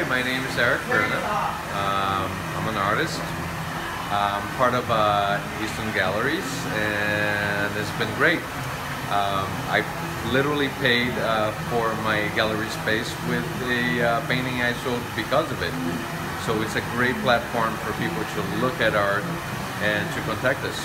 Hi, my name is Eric Perna. Um, I'm an artist. I'm part of uh, Easton Galleries, and it's been great. Um, I literally paid uh, for my gallery space with the uh, painting I sold because of it. So it's a great platform for people to look at art and to contact us.